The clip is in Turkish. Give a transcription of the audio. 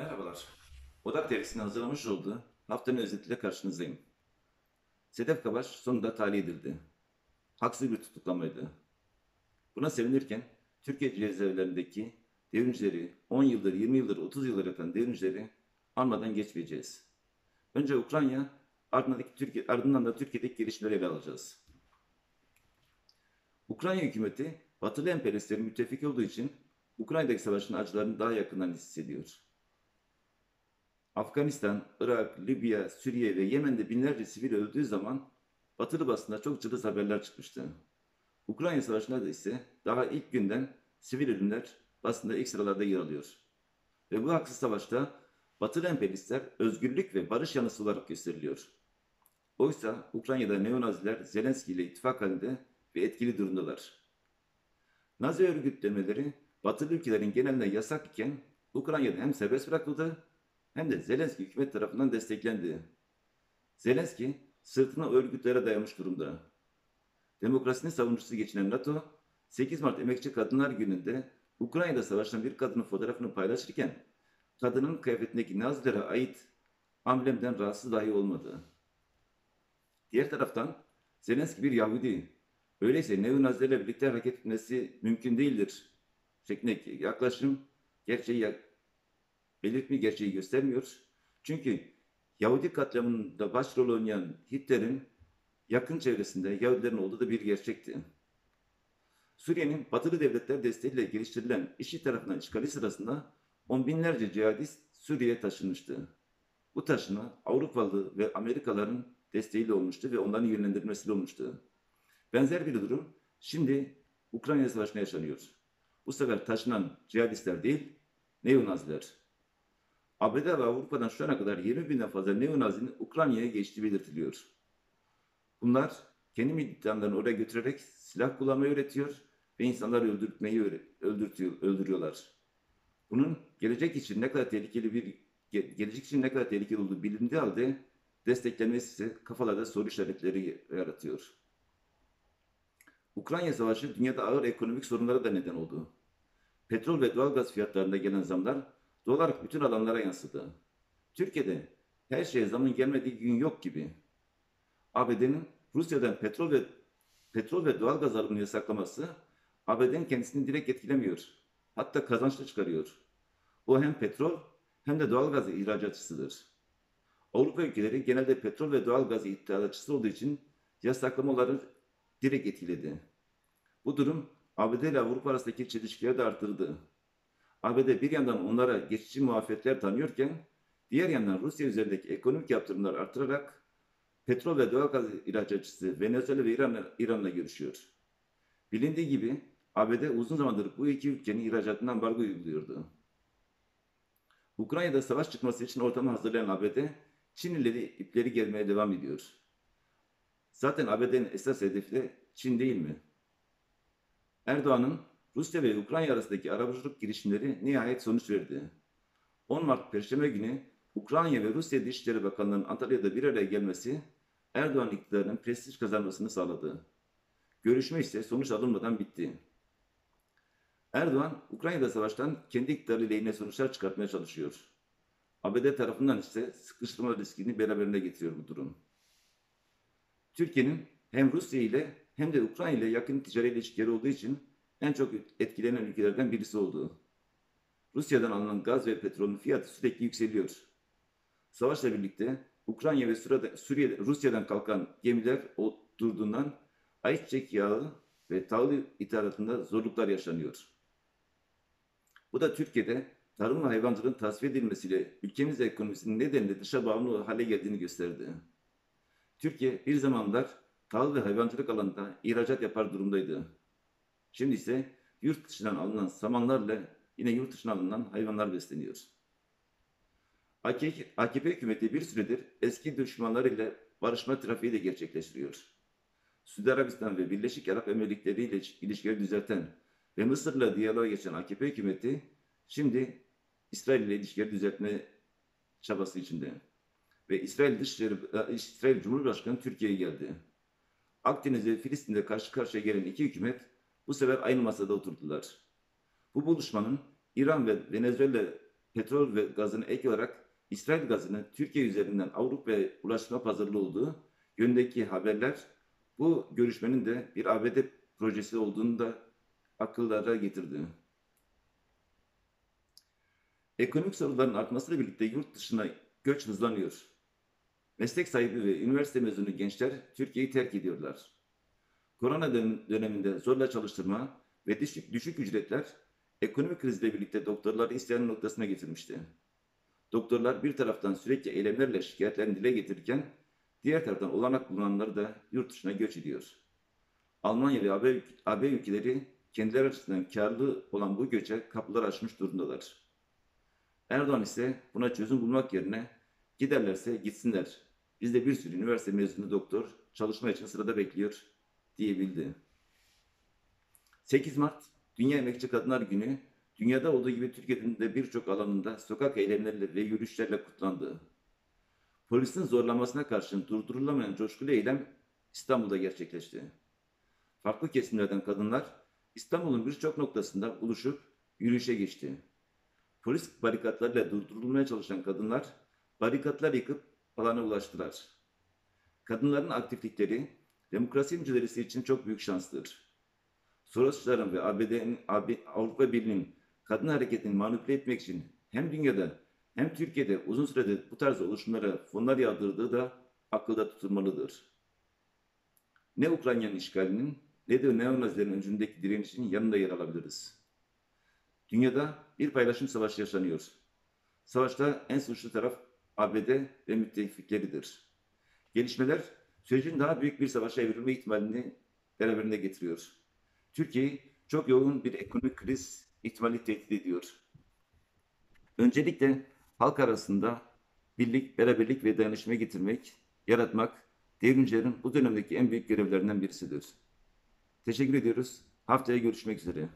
Merhabalar. Odak Dergisi'nin hazırlamış olduğu haftanın özetiyle karşınızdayım. Sedef Kabaş sonunda tahliye edildi. Haksız bir tutuklamaydı. Buna sevinirken Türkiye cezaevlerindeki devrimcileri 10 yıldır, 20 yıldır, 30 yıldır yapan devrimcileri anmadan geçmeyeceğiz. Önce Ukrayna, ardındaki Türkiye, ardından da Türkiye'deki gelişmeleri ele alacağız. Ukrayna hükümeti Batılı emperyalistlerin müttefik olduğu için Ukrayna'daki savaşın acılarını daha yakından hissediyor. Afganistan, Irak, Libya, Suriye ve Yemen'de binlerce sivil öldüğü zaman Batılı basında çok cılız haberler çıkmıştı. Ukrayna Savaşı'nda da ise daha ilk günden sivil ölümler basında ilk sıralarda yer alıyor. Ve bu haksız savaşta Batılı emperyalistler özgürlük ve barış yanlısı olarak gösteriliyor. Oysa Ukrayna'da neonaziler Zelenski ile ittifak halinde ve etkili durumdalar. Nazi örgütlemeleri Batılı ülkelerin genelinde yasak iken Ukrayna'da hem serbest bırakıldı hem de Zelenski hükümet tarafından desteklendi. Zelenski sırtını örgütlere dayamış durumda. Demokrasinin savunucusu geçinen NATO, 8 Mart Emekçi Kadınlar Günü'nde Ukrayna'da savaşan bir kadının fotoğrafını paylaşırken kadının kıyafetindeki Nazilere ait amblemden rahatsız dahi olmadı. Diğer taraftan Zelenski bir Yahudi. Öyleyse neonazilerle birlikte hareket etmesi mümkün değildir. Şeklindeki yaklaşım gerçeği belirtmi gerçeği göstermiyor. Çünkü Yahudi katliamında başrol oynayan Hitler'in yakın çevresinde Yahudilerin olduğu da bir gerçekti. Suriye'nin batılı devletler desteğiyle geliştirilen işi tarafından işgali sırasında on binlerce cihadist Suriye'ye taşınmıştı. Bu taşıma Avrupalı ve Amerikalıların desteğiyle olmuştu ve onların yönlendirmesiyle olmuştu. Benzer bir durum şimdi Ukrayna Savaşı'nda yaşanıyor. Bu sefer taşınan cihadistler değil, neonaziler. ABD ve Avrupa'dan şu ana kadar 20 binden fazla neonazinin Ukrayna'ya geçtiği belirtiliyor. Bunlar kendi militanlarını oraya götürerek silah kullanmayı öğretiyor ve insanları öldürtmeyi öldürtüyor, öldürüyorlar. Bunun gelecek için ne kadar tehlikeli bir gelecek için ne kadar tehlikeli olduğu bilindiği halde desteklenmesi ise kafalarda soru işaretleri yaratıyor. Ukrayna Savaşı dünyada ağır ekonomik sorunlara da neden oldu. Petrol ve doğalgaz fiyatlarında gelen zamlar doğal olarak bütün alanlara yansıdı. Türkiye'de her şeye zamın gelmediği gün yok gibi. ABD'nin Rusya'dan petrol ve petrol ve doğalgaz alımını yasaklaması ABD'nin kendisini direkt etkilemiyor. Hatta kazançlı çıkarıyor. O hem petrol hem de doğalgaz ihracatçısıdır. Avrupa ülkeleri genelde petrol ve doğalgaz ithalatçısı olduğu için yasaklamaları direkt etkiledi. Bu durum ABD ile Avrupa arasındaki çelişkileri de arttırdı. ABD bir yandan onlara geçici muafiyetler tanıyorken diğer yandan Rusya üzerindeki ekonomik yaptırımlar artırarak petrol ve doğalgaz ihracatçısı Venezuela ve İran'la İran görüşüyor. Bilindiği gibi ABD uzun zamandır bu iki ülkenin ihracatından ambargo uyguluyordu. Ukrayna'da savaş çıkması için ortamı hazırlayan ABD, Çin ile ipleri gelmeye devam ediyor. Zaten ABD'nin esas hedefi de Çin değil mi? Erdoğan'ın Rusya ve Ukrayna arasındaki arabuluculuk girişimleri nihayet sonuç verdi. 10 Mart Perşembe günü Ukrayna ve Rusya Dışişleri Bakanlarının Antalya'da bir araya gelmesi Erdoğan iktidarının prestij kazanmasını sağladı. Görüşme ise sonuç alınmadan bitti. Erdoğan, Ukrayna'da savaştan kendi iktidarı lehine sonuçlar çıkartmaya çalışıyor. ABD tarafından ise sıkıştırma riskini beraberinde getiriyor bu durum. Türkiye'nin hem Rusya ile hem de Ukrayna ile yakın ticari ilişkileri olduğu için en çok etkilenen ülkelerden birisi oldu. Rusya'dan alınan gaz ve petrolün fiyatı sürekli yükseliyor. Savaşla birlikte Ukrayna ve Suriye, Rusya'dan kalkan gemiler durduğundan ayçiçek yağı ve tahıl ithalatında zorluklar yaşanıyor. Bu da Türkiye'de tarım ve hayvancılığın tasfiye edilmesiyle ülkemiz ekonomisinin nedenle dışa bağımlı hale geldiğini gösterdi. Türkiye bir zamanlar tahıl ve hayvancılık alanında ihracat yapar durumdaydı. Şimdi ise yurt dışından alınan samanlarla yine yurt dışından alınan hayvanlar besleniyor. AKP, hükümeti bir süredir eski düşmanlarıyla barışma trafiği de gerçekleştiriyor. Suudi Arabistan ve Birleşik Arap Emirlikleri ile ilişkileri düzelten ve Mısır'la diyaloğa geçen AKP hükümeti şimdi İsrail ile ilişkileri düzeltme çabası içinde. Ve İsrail Dışişleri, e, İsrail Cumhurbaşkanı Türkiye'ye geldi. Akdeniz ve Filistin'de karşı karşıya gelen iki hükümet bu sefer aynı masada oturdular. Bu buluşmanın İran ve Venezuela petrol ve gazını ek olarak İsrail gazını Türkiye üzerinden Avrupa'ya ulaşma pazarlığı olduğu yönündeki haberler bu görüşmenin de bir ABD projesi olduğunu da akıllara getirdi. Ekonomik sorunların artmasıyla birlikte yurt dışına göç hızlanıyor. Meslek sahibi ve üniversite mezunu gençler Türkiye'yi terk ediyorlar. Korona dön- döneminde zorla çalıştırma ve düşük, düşük ücretler ekonomik krizle birlikte doktorları isyan noktasına getirmişti. Doktorlar bir taraftan sürekli eylemlerle şikayetlerini dile getirirken diğer taraftan olanak bulunanları da yurt dışına göç ediyor. Almanya ve AB, AB ülkeleri kendileri açısından karlı olan bu göçe kapılar açmış durumdalar. Erdoğan ise buna çözüm bulmak yerine giderlerse gitsinler. Bizde bir sürü üniversite mezunu doktor çalışma için sırada bekliyor diyebildi. 8 Mart Dünya Emekçi Kadınlar Günü dünyada olduğu gibi Türkiye'nin de birçok alanında sokak eylemleriyle ve yürüyüşlerle kutlandı. Polisin zorlamasına karşın durdurulamayan coşkulu eylem İstanbul'da gerçekleşti. Farklı kesimlerden kadınlar İstanbul'un birçok noktasında buluşup yürüyüşe geçti. Polis barikatlarıyla durdurulmaya çalışan kadınlar barikatlar yıkıp alana ulaştılar. Kadınların aktiflikleri demokrasi mücadelesi için çok büyük şanstır. Sorosçuların ve ABD'nin, AB, Avrupa Birliği'nin kadın hareketini manipüle etmek için hem dünyada hem Türkiye'de uzun süredir bu tarz oluşumlara fonlar yağdırdığı da akılda tutulmalıdır. Ne Ukrayna'nın işgalinin ne de neonazilerin öncündeki direnişin yanında yer alabiliriz. Dünyada bir paylaşım savaşı yaşanıyor. Savaşta en suçlu taraf ABD ve müttefikleridir. Gelişmeler sürecin daha büyük bir savaşa evrilme ihtimalini beraberinde getiriyor. Türkiye'yi çok yoğun bir ekonomik kriz ihtimali tehdit ediyor. Öncelikle halk arasında birlik, beraberlik ve dayanışma getirmek, yaratmak devrimcilerin bu dönemdeki en büyük görevlerinden birisidir. Teşekkür ediyoruz. Haftaya görüşmek üzere.